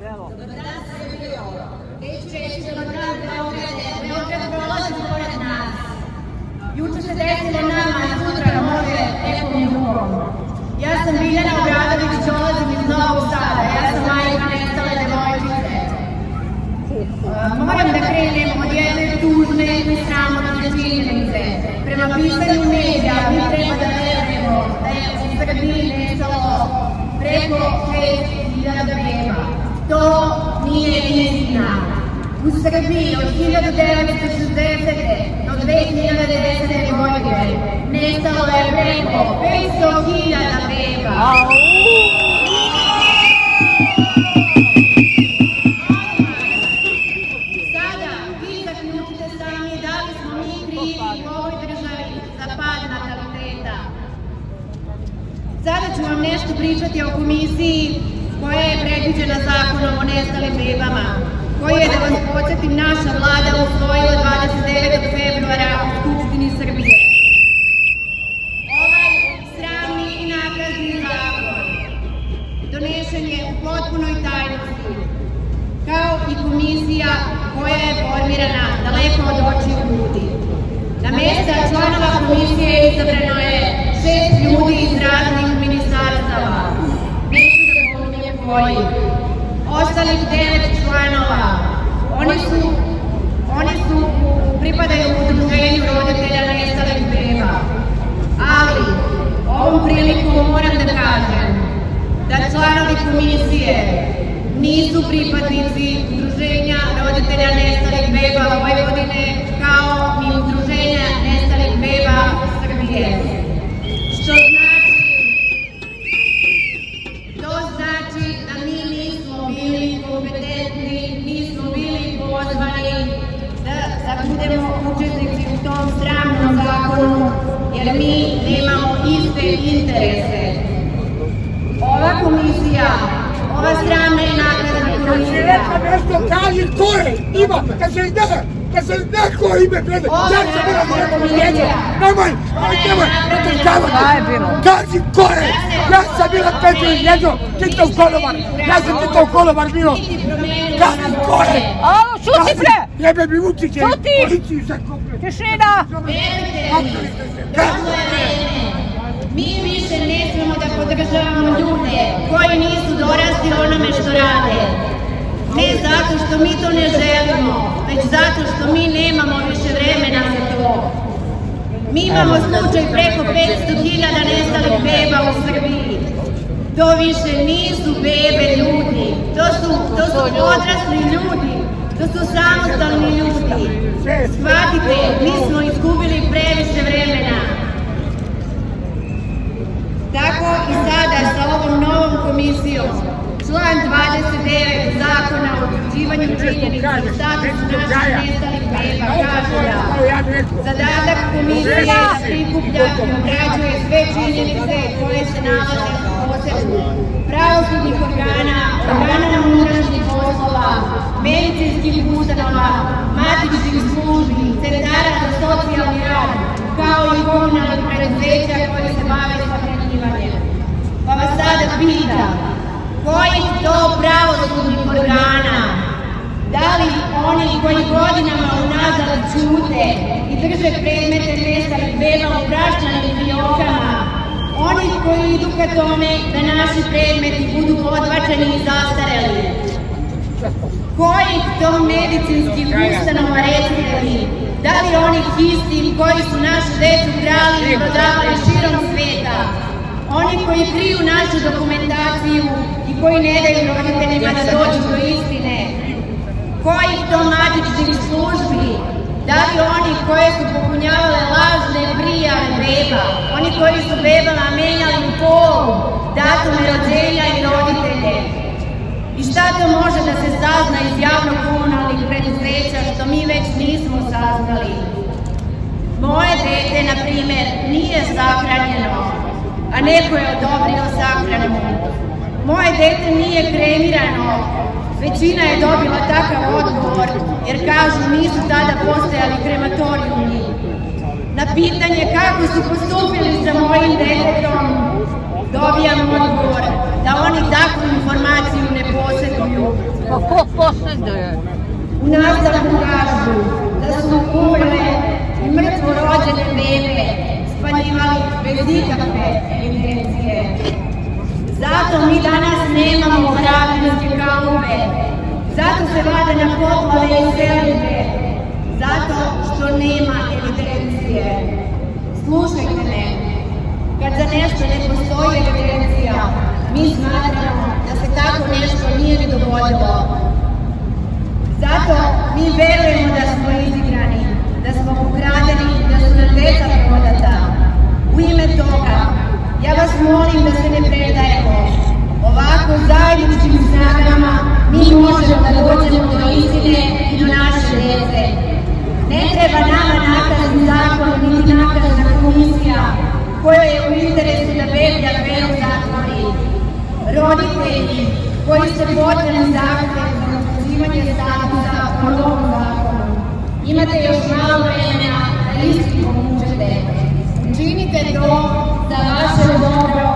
Evo. Neću U Srbiji od 1960. do 2010. godine nestalo je preko 500.000 beba. Sada ću vam nešto pričati o komisiji koja je predviđena zakonom o nestalim bebama, koji je, da vas podsjetim, naša vlada usvojila 29. februara u Skupštini Srbije. Ovaj sramni i nakazni zakon donešen je u potpunoj tajnosti, kao i komisija koja je formirana daleko od očiju ljudi. Na mesta članova komisije izabrano je šest ljudi iz raznih ministarstava. Neću da pominjem koji. Ostalih devet članova, oni su, oni su, pripadaju udruženju roditelja nestalih beba. Ali, ovom prilikom moram da kažem da članovi komisije nisu pripadnici udruženja roditelja nestalih beba učesnici u tom sramnom zakonu, jer mi nemamo iste interese. Ova komisija, ova sramna i nakazna komisija, Neka nešto kaži je, ima, kad se zna, kad se zna ko ime prede, ja naša moja komisija. komisija, nemoj, je bilo? kaži ko je, ja sam bila Petro Jedno, Tito Kolovar, ja sam Tito Kolovar bio, niti promenili kaži ko je, Alo, šuti bre! jebe mi Vučiće, Šuti! policiju sad kopio, Tišina! Mi, više ne smemo da podržavamo ljude koji nisu dorasli onome što rade. Ne zato što mi to ne želimo, već zato što mi nemamo više vremena za to. Mi imamo slučaj preko 500.000 nestalih beba u Srbiji. To više nisu bebe ljudi, to su, to su odrasli ljudi, to su samostalni ljudi. Shvatite, mi smo izgubili previše vremena. Tako i sada sa ovom novom komisijom, član 29 zakona o utvrđivanju činjenica i statusu naših nestalih beba kaže da Zadatak komisije je da prikuplja i obrađuje sve činjenice koje se nalaze u posedu pravosudnih organa, organa unutrašnjih poslova, medicinskih ustanova, matičnih službi, centara za socijalni rad, kao i komunalnih preduzeća koji se bave sahranjivanjem. Pa vas sada pitam, kojih to pravosudnih organa da li oni koji godinama unazad čute i drže predmete nestalih beba u praščanim fiokama, oni koji idu ka tome da naši predmeti budu odvačeni i zastareli? Kojih to medicinskih ustanova recite mi? Da li onih istih koji su našu decu krali i prodavali širom sveta? Oni koji kriju našu dokumentaciju i koji ne daju roditeljima da dođu do istine? Kojih to matičnih službi, da li oni koje su popunjavale lažne prijave beba, oni koji su bebama menjali pol, datume rođenja i roditelje. I šta to može da se sazna iz javno-komunalnih preduzeća što mi već nismo saznali? Moje dete, na primer, nije sahranjeno, a neko je odobrio sahranu. Moje dete nije kremirano, Većina je dobila takav odgovor, jer kažu nisu tada postojali krematorijumi. Na pitanje kako su postupili sa mojim detetom, dobijam odgovor da oni takvu informaciju ne posjeduju. Pa ko posjeduje? U nastavku kažu da su umrle i mrtvo rođene bebe spaljivali bez ikakve evidencije. Zato mi danas nemamo. Na poplave i selite. Zato što nema evidencije. Slušajte me, kad za nešto ne postoji evidencija, mi smatramo da se tako nešto nije ni dogodilo. Zato mi verujemo da smo izigrani, da smo pokradeni, da su nam deca prodata. U ime toga, ja vas molim da se ne predajemo. Ovako zajedničkim snagama mi možemo da dođemo do istine i do naše djece. Ne treba nama nakazni zakon, niti nakazna komisija koja je u interesu da beblja veru zatvori. Roditelji koji ste podneli zahtjev za utvrđivanje statusa po novom zakonu, imate još malo vremena da isti pomučete. Učinite to za vaše dobro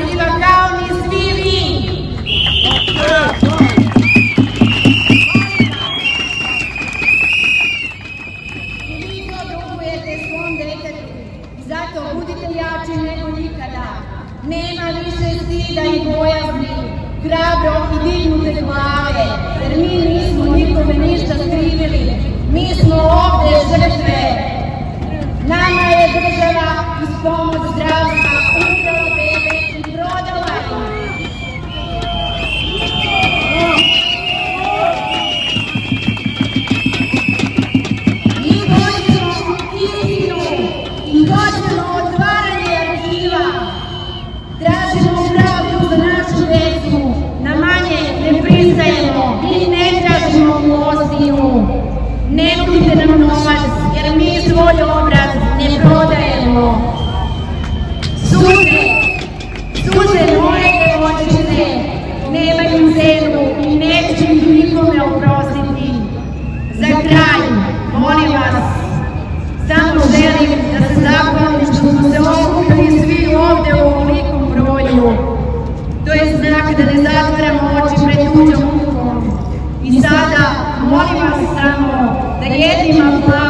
Hrabro i dignute glave. Jer mi nismo nikome ništa skrivili. Mi smo ovdje žrtve. Nama je država uz pomoć da ne zatvaramo oči pred tuđom mukom. I sada, molim vas samo da jednim aplauzom